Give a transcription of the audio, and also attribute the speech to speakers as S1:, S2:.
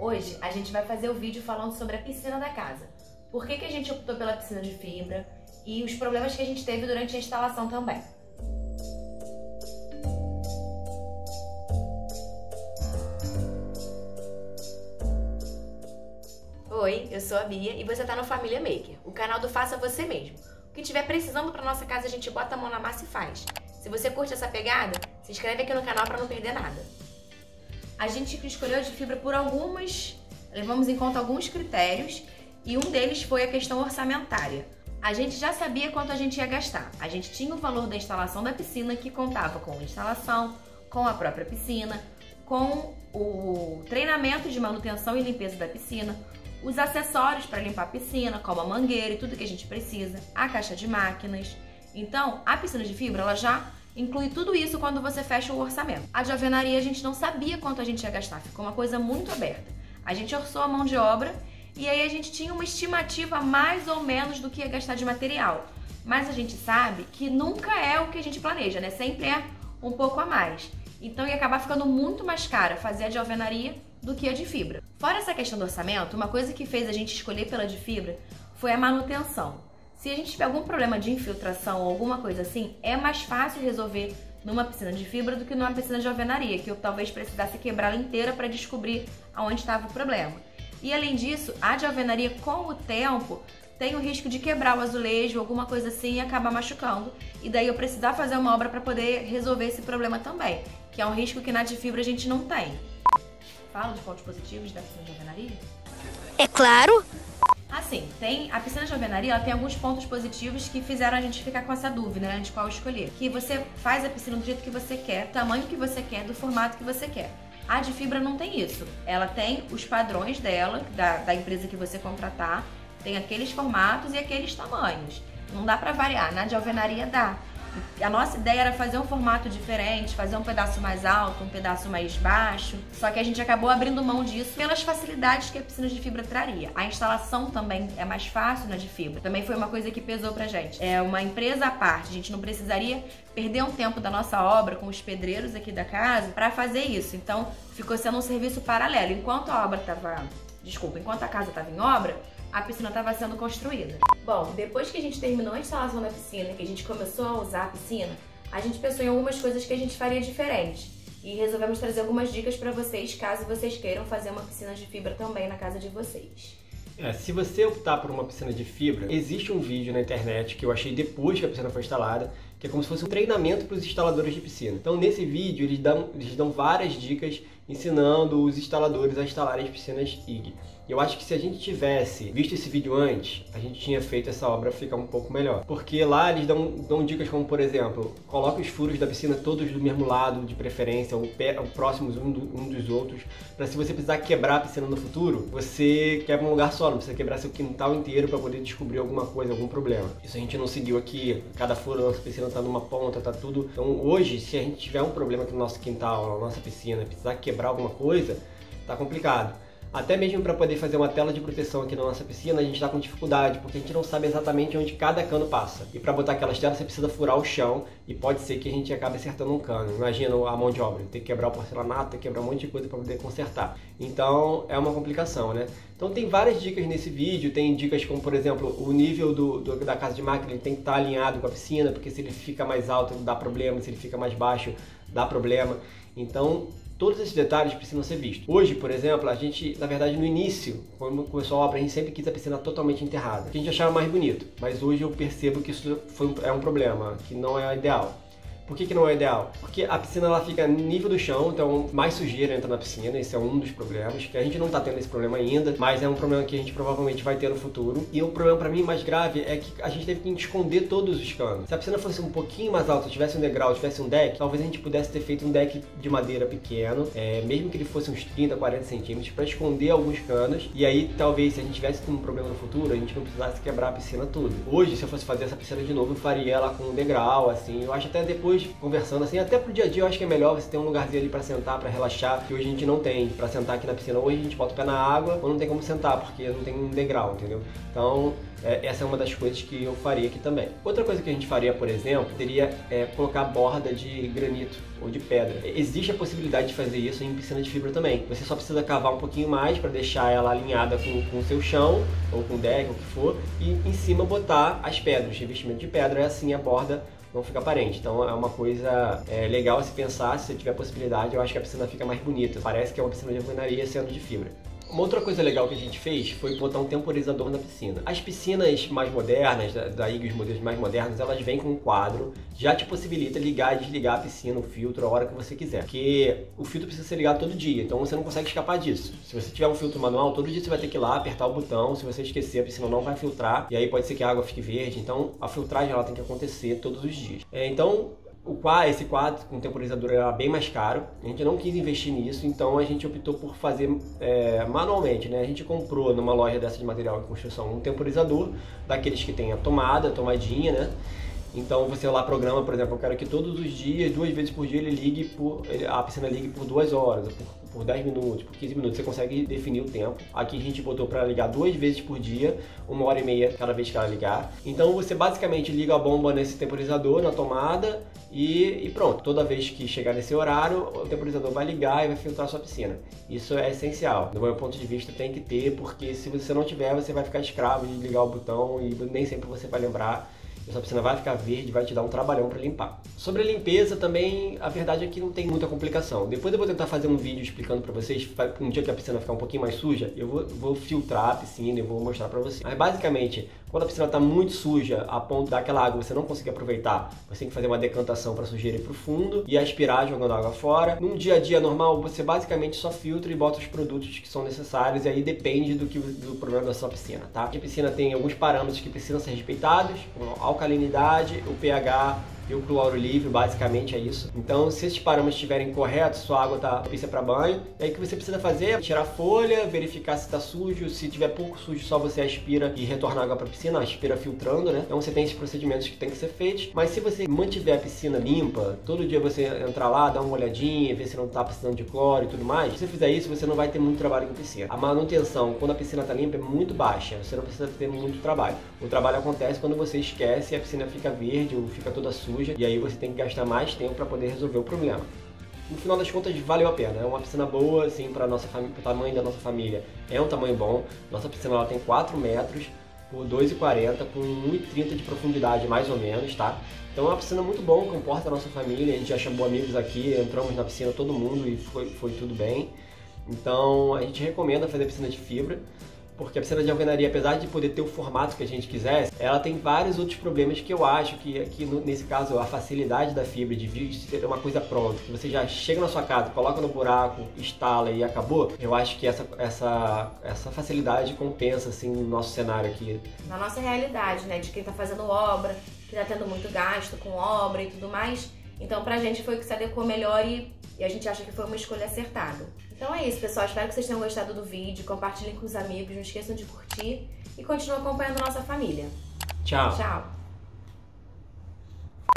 S1: Hoje a gente vai fazer o vídeo falando sobre a piscina da casa. Por que, que a gente optou pela piscina de fibra e os problemas que a gente teve durante a instalação também. Oi, eu sou a Bia e você está no Família Maker, o canal do Faça Você Mesmo. O que tiver precisando para nossa casa, a gente bota a mão na massa e faz. Se você curte essa pegada, se inscreve aqui no canal para não perder nada. A gente escolheu de fibra por algumas, levamos em conta alguns critérios e um deles foi a questão orçamentária. A gente já sabia quanto a gente ia gastar. A gente tinha o valor da instalação da piscina que contava com a instalação, com a própria piscina, com o treinamento de manutenção e limpeza da piscina, os acessórios para limpar a piscina, como a mangueira e tudo que a gente precisa, a caixa de máquinas. Então, a piscina de fibra ela já inclui tudo isso quando você fecha o orçamento. A de alvenaria a gente não sabia quanto a gente ia gastar, ficou uma coisa muito aberta. A gente orçou a mão de obra e aí a gente tinha uma estimativa mais ou menos do que ia gastar de material. Mas a gente sabe que nunca é o que a gente planeja, né? Sempre é um pouco a mais. Então ia acabar ficando muito mais cara fazer a de alvenaria do que a de fibra. Fora essa questão do orçamento, uma coisa que fez a gente escolher pela de fibra foi a manutenção. Se a gente tiver algum problema de infiltração ou alguma coisa assim, é mais fácil resolver numa piscina de fibra do que numa piscina de alvenaria, que eu talvez precisasse quebrá-la inteira para descobrir aonde estava o problema. E além disso, a de alvenaria com o tempo tem o risco de quebrar o azulejo, alguma coisa assim e acabar machucando. E daí eu precisar fazer uma obra para poder resolver esse problema também, que é um risco que na de fibra a gente não tem. Fala dos pontos positivos da piscina de alvenaria?
S2: É claro.
S1: Assim, tem a piscina de alvenaria, ela tem alguns pontos positivos que fizeram a gente ficar com essa dúvida, né, de qual escolher. Que você faz a piscina do jeito que você quer, tamanho que você quer, do formato que você quer. A de fibra não tem isso. Ela tem os padrões dela, da, da empresa que você contratar, tem aqueles formatos e aqueles tamanhos. Não dá para variar. Na de alvenaria dá. A nossa ideia era fazer um formato diferente, fazer um pedaço mais alto, um pedaço mais baixo. Só que a gente acabou abrindo mão disso pelas facilidades que a piscina de fibra traria. A instalação também é mais fácil na de fibra. Também foi uma coisa que pesou pra gente. É uma empresa à parte, a gente não precisaria perder um tempo da nossa obra com os pedreiros aqui da casa para fazer isso. Então, ficou sendo um serviço paralelo. Enquanto a obra estava, desculpa, enquanto a casa estava em obra, a piscina estava sendo construída. Bom, depois que a gente terminou a instalação da piscina, que a gente começou a usar a piscina, a gente pensou em algumas coisas que a gente faria diferente. E resolvemos trazer algumas dicas para vocês, caso vocês queiram fazer uma piscina de fibra também na casa de vocês.
S3: É, se você optar por uma piscina de fibra, existe um vídeo na internet que eu achei depois que a piscina foi instalada, que é como se fosse um treinamento para os instaladores de piscina. Então, nesse vídeo, eles dão, eles dão várias dicas ensinando os instaladores a instalarem as piscinas IG. Eu acho que se a gente tivesse visto esse vídeo antes, a gente tinha feito essa obra ficar um pouco melhor. Porque lá eles dão, dão dicas como, por exemplo, coloque os furos da piscina todos do mesmo lado, de preferência, ou, ou próximos um, do, um, dos outros, para se você precisar quebrar a piscina no futuro, você quebra um lugar só, não precisa quebrar seu quintal inteiro para poder descobrir alguma coisa, algum problema. Isso a gente não seguiu aqui, cada furo da nossa piscina tá numa ponta, tá tudo. Então hoje, se a gente tiver um problema aqui no nosso quintal, na nossa piscina, precisar quebrar alguma coisa, tá complicado. Até mesmo para poder fazer uma tela de proteção aqui na nossa piscina, a gente está com dificuldade, porque a gente não sabe exatamente onde cada cano passa. E para botar aquelas telas, você precisa furar o chão e pode ser que a gente acabe acertando um cano. Imagina a mão de obra, ter que quebrar o porcelanato, ter que quebrar um monte de coisa para poder consertar. Então é uma complicação, né? Então tem várias dicas nesse vídeo, tem dicas como, por exemplo, o nível do, do da casa de máquina ele tem que estar tá alinhado com a piscina, porque se ele fica mais alto dá problema, se ele fica mais baixo dá problema. Então Todos esses detalhes precisam ser vistos. Hoje, por exemplo, a gente, na verdade, no início, quando começou a obra, a gente sempre quis a piscina totalmente enterrada, que a gente achava mais bonito. Mas hoje eu percebo que isso foi, é um problema, que não é ideal. Por que, que não é ideal? Porque a piscina ela fica nível do chão, então mais sujeira entra na piscina, esse é um dos problemas, que a gente não está tendo esse problema ainda, mas é um problema que a gente provavelmente vai ter no futuro. E o problema para mim mais grave é que a gente teve que esconder todos os canos. Se a piscina fosse um pouquinho mais alta, tivesse um degrau, tivesse um deck, talvez a gente pudesse ter feito um deck de madeira pequeno, é, mesmo que ele fosse uns 30, 40 centímetros, para esconder alguns canos. E aí talvez se a gente tivesse um problema no futuro, a gente não precisasse quebrar a piscina toda. Hoje, se eu fosse fazer essa piscina de novo, eu faria ela com um degrau, assim. Eu acho até depois conversando assim, até pro dia a dia eu acho que é melhor você ter um lugarzinho ali para sentar, para relaxar, que hoje a gente não tem para sentar aqui na piscina. Hoje a gente bota o pé na água, ou não tem como sentar, porque não tem um degrau, entendeu? Então, é, essa é uma das coisas que eu faria aqui também. Outra coisa que a gente faria, por exemplo, seria é, colocar borda de granito ou de pedra. Existe a possibilidade de fazer isso em piscina de fibra também. Você só precisa cavar um pouquinho mais para deixar ela alinhada com o seu chão, ou com deck, ou o que for, e em cima botar as pedras, revestimento de pedra, é assim a borda não fica aparente. Então é uma coisa é, legal a se pensar, se tiver possibilidade, eu acho que a piscina fica mais bonita. Parece que é uma piscina de alvenaria sendo de fibra. Uma outra coisa legal que a gente fez foi botar um temporizador na piscina. As piscinas mais modernas, da, da IG, os modelos mais modernos, elas vêm com um quadro, já te possibilita ligar e desligar a piscina, o filtro, a hora que você quiser. Porque o filtro precisa ser ligado todo dia, então você não consegue escapar disso. Se você tiver um filtro manual, todo dia você vai ter que ir lá, apertar o botão, se você esquecer, a piscina não vai filtrar, e aí pode ser que a água fique verde, então a filtragem ela tem que acontecer todos os dias. É, então, o quadro, esse quadro com temporizador era bem mais caro, a gente não quis investir nisso, então a gente optou por fazer é, manualmente, né? A gente comprou numa loja dessa de material de construção um temporizador, daqueles que tem a tomada, a tomadinha, né? Então você lá programa, por exemplo, eu quero que todos os dias, duas vezes por dia, ele ligue por. a piscina ligue por duas horas, por, por 10 minutos, por 15 minutos. Você consegue definir o tempo. Aqui a gente botou para ligar duas vezes por dia, uma hora e meia cada vez que ela ligar. Então você basicamente liga a bomba nesse temporizador, na tomada, e, e pronto. Toda vez que chegar nesse horário, o temporizador vai ligar e vai filtrar sua piscina. Isso é essencial. Do meu ponto de vista, tem que ter, porque se você não tiver, você vai ficar escravo de ligar o botão e nem sempre você vai lembrar essa piscina vai ficar verde, vai te dar um trabalhão para limpar. Sobre a limpeza também, a verdade é que não tem muita complicação. Depois eu vou tentar fazer um vídeo explicando para vocês, um dia que a piscina ficar um pouquinho mais suja, eu vou, vou filtrar a piscina e vou mostrar para vocês. Mas basicamente, quando a piscina está muito suja, a ponto daquela água você não conseguir aproveitar, você tem que fazer uma decantação para sujeira ir para o fundo e aspirar jogando água fora. Num dia a dia normal, você basicamente só filtra e bota os produtos que são necessários e aí depende do, que, do problema da sua piscina, tá? A piscina tem alguns parâmetros que precisam ser respeitados, como alcalinidade, o pH, e o cloro livre, basicamente é isso. Então, se esses parâmetros estiverem corretos, sua água está propícia para banho. E aí o que você precisa fazer é tirar a folha, verificar se está sujo. Se tiver pouco sujo, só você aspira e retorna a água para a piscina, aspira filtrando, né? Então você tem esses procedimentos que tem que ser feitos. Mas se você mantiver a piscina limpa, todo dia você entrar lá, dar uma olhadinha, ver se não está precisando de cloro e tudo mais, se você fizer isso, você não vai ter muito trabalho com piscina. A manutenção, quando a piscina está limpa, é muito baixa. Você não precisa ter muito trabalho. O trabalho acontece quando você esquece e a piscina fica verde ou fica toda suja suja e aí você tem que gastar mais tempo para poder resolver o problema. No final das contas, valeu a pena. É uma piscina boa, assim, para o tamanho da nossa família. É um tamanho bom. Nossa piscina ela tem 4 metros por 2,40 com 1,30 de profundidade, mais ou menos, tá? Então é uma piscina muito bom, comporta a nossa família. A gente já chamou amigos aqui, entramos na piscina todo mundo e foi, foi tudo bem. Então a gente recomenda fazer piscina de fibra porque a piscina de alvenaria, apesar de poder ter o formato que a gente quisesse, ela tem vários outros problemas que eu acho que, que nesse caso a facilidade da fibra de vir ser uma coisa pronta, que você já chega na sua casa, coloca no buraco, instala e acabou, eu acho que essa, essa, essa facilidade compensa assim no nosso cenário aqui.
S1: Na nossa realidade, né, de quem está fazendo obra, que está tendo muito gasto com obra e tudo mais, então pra gente foi o que se adequou melhor e, e a gente acha que foi uma escolha acertada. Então é isso, pessoal. Espero que vocês tenham gostado do vídeo. Compartilhem com os amigos, não esqueçam de curtir e continuem acompanhando a nossa família.
S3: Tchau.
S1: Tchau.